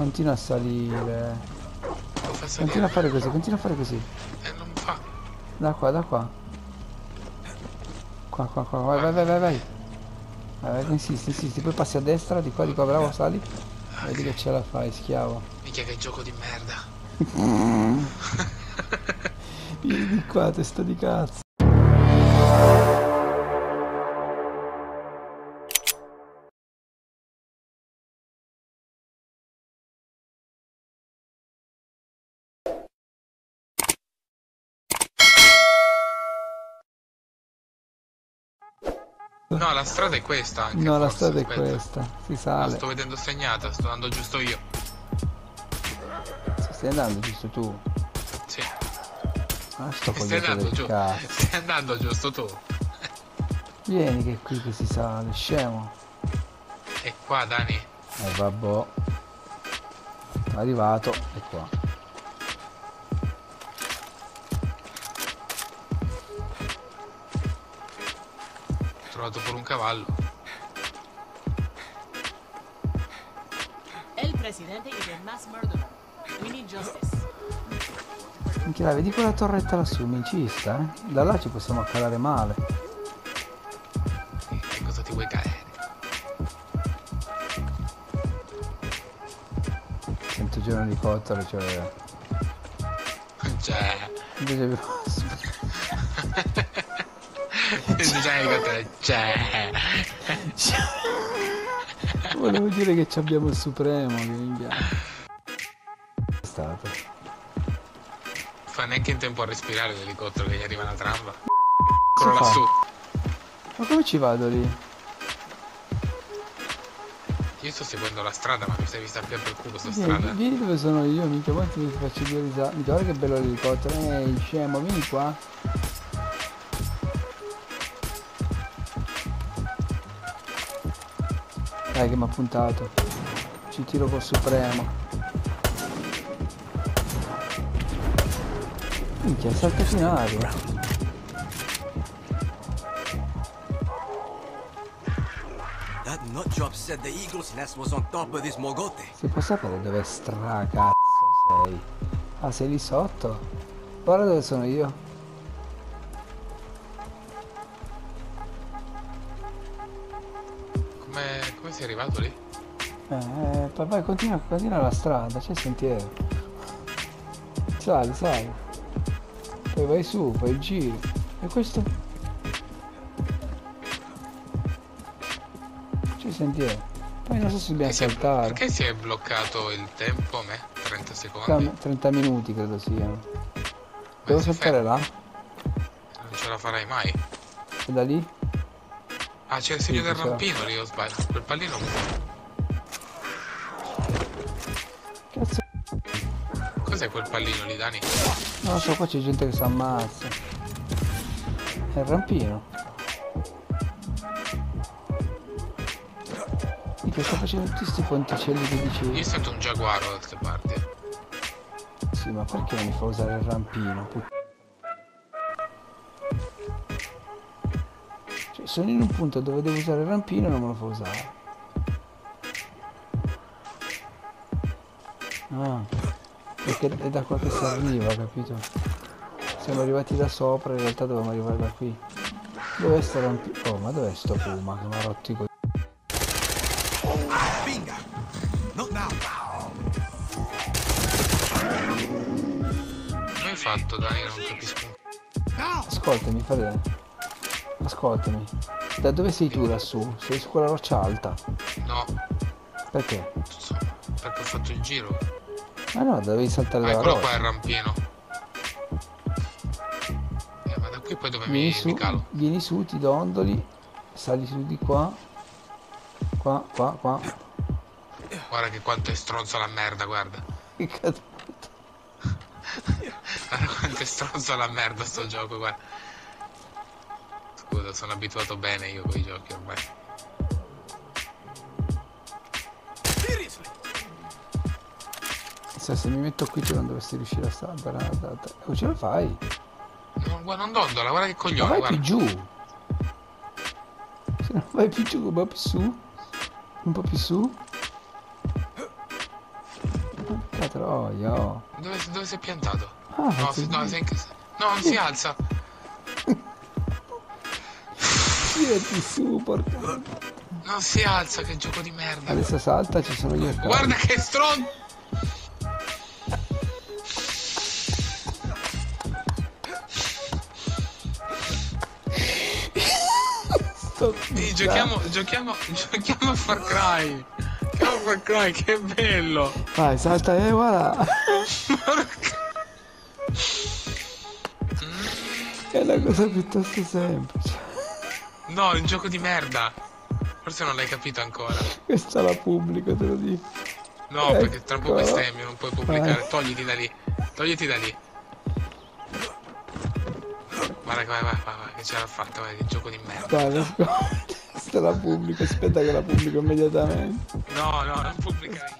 Continua a salire. Salire. Continua a fare così, continua a fare così. Eh, non fa. Da qua, da qua. Qua, qua, qua, vai, vai, vai, vai, vai. Vai, vai, insisti, insisti, poi passi a destra, di qua, di qua, bravo, sali. Vedi che ce la fai, schiavo. Mica che gioco di merda. Vieni di qua, testa di cazzo. No, la strada è questa anche. No, la forse, strada è aspetta. questa, si La sale. sto vedendo segnata, sto andando giusto io. Stai andando giusto tu. Sì. Ah, sto Stai andando giù. cazzo. Stai andando giusto tu. Vieni che è qui che si sale, scemo. E qua, Dani. Eh vabbè. Arrivato, è qua. Trovato pure un cavallo. El presidente is a mass murderer. We need justice. Anche là, vedi quella torretta lassù, mi ci sta, eh? Da là ci possiamo calare male. E cosa ti vuoi caere? 100 giorni di elicottero, cioè... Cioè. Invece Con te, cioè. volevo dire che ci abbiamo il supremo che mi piace. È stato. Fa neanche in tempo a respirare l'elicottero che gli arriva una tramba. Cosa Ancora lassù. Ma come ci vado lì? Io sto seguendo la strada, ma mi stai vista più per culo sta Vieni, strada. vieni dove sono io, mica quanto ti faccio risate. Mica guarda che bello l'elicottero. Ehi, scemo, vieni qua. Dai che mi ha puntato. Ci tiro col supremo. Minchia, salta in aria. That nut job said the eagle's nest was on top of this mogote. Si può sapere dove stracazzo sei? Ah, sei lì sotto? Guarda dove sono io. Sei arrivato lì? Eh, poi vai, continua, continua la strada, c'è il sentiero. Sali, sali. Poi vai su, poi giri. E questo? C'è il sentiero. Poi non so se dobbiamo Perché si, è, saltare. perché si è bloccato il tempo a me? 30 secondi? Cam- 30 minuti credo siano. Devo saltare là? Non ce la farai mai. E da lì? Ah, c'è il segno Sì, del rampino lì, o sbaglio. Quel pallino Cazzo. Cos'è quel pallino lì, Dani? Non lo so, qua c'è gente che si ammazza. È il rampino. Mica sta facendo tutti questi ponticelli che Io dicevi. sento un giaguaro da altre parti. Sì, ma perché non mi fa usare il rampino? Pu- sono in un punto dove devo usare il rampino e non me lo fa usare. Ah, perché è da qua che si arriva, capito? Siamo arrivati da sopra, in realtà dovevamo arrivare da qui. Dove sta il rampino? Oh, ma dov'è sto Puma che mi ha rotto i co-. Come hai fatto, Dani? Non capisco. Ascoltami, fratello. Ascoltami. Da dove sei tu lassù? Sei su quella roccia alta. No, Perché? so, perché ho fatto il giro. Ma no, dovevi saltare Ah, dalla eccolo qua roccia. il rampino. Eh, ma da qui poi dove Vieni mi, su, mi calo? vieni su, ti dondoli, sali su di qua. Qua, qua, qua. Guarda che quanto è stronzo la merda, guarda. Che cazzo. Guarda quanto è stronzo la merda sto gioco, guarda. Scusa, sono abituato bene io con i giochi ormai. Seriously? Se, se mi metto qui tu non dovresti riuscire a stare. Oh, ce la fai? Non, guarda, non dondola, guarda che Ma coglione, vai guarda. più giù. Se non vai più giù, un po' più su. Un po' più su. Porca troia, oh. Dove, dove si è piantato? Ah, No, sì. si- no, sei in. No, non si alza. Tirati su, porca. Non si alza, che gioco di merda. Adesso salta, ci sono io a casa. Guarda che stron... Sto Sì, giochiamo, giochiamo, giochiamo a Far Cry. Giochiamo a Far Cry, che bello. Vai, salta e voilà. Porca- È una cosa piuttosto semplice. No, è un gioco di merda. Forse non l'hai capito ancora. Questa la pubblico, te lo dico. No, perché tra poco Ecco. bestemmio, non puoi pubblicare. Eh. Togliti da lì. Togliti da lì. Guarda, vai, vai, vai, vai, che ce l'ha fatta, vai, che gioco di merda. Questa la pubblico, aspetta che la pubblico immediatamente. No, no, non pubblicare